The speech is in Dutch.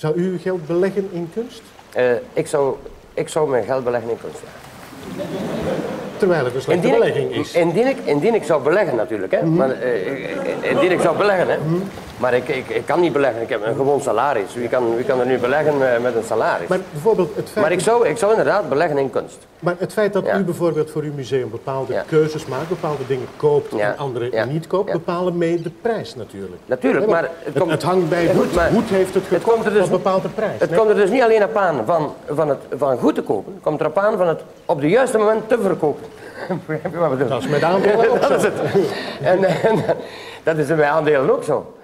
Zou u uw geld beleggen in kunst? Eh, ik, zou, ik zou mijn geld beleggen in kunst. ja. Terwijl het een slechte Indien belegging ik, is. indien, ik, indien ik zou beleggen natuurlijk, hè. Maar, eh, ik- indien ik zou beleggen, hè. Maar ik, ik, ik kan niet beleggen, ik heb een gewoon salaris. Wie kan, wie kan er nu beleggen eh, met een salaris? Maar bijvoorbeeld het feit, Maar ik zou, ik zou inderdaad beleggen in kunst. maar het feit dat Ja. u bijvoorbeeld voor uw museum bepaalde Ja. keuzes maakt, bepaalde dingen koopt Ja. en andere niet koopt, bepalen mee de prijs natuurlijk. Natuurlijk, maar het, het komt- het hangt bij Ja, goed, Hoed heeft het het komt er dus op een bepaalde prijs. Het Nee? komt er dus niet alleen op aan van, van, het, van goed te kopen. Het komt erop aan van het op de juiste moment te verkopen. Dat is met aandelen ook Dat is het. En, en dat is bij aandelen ook zo.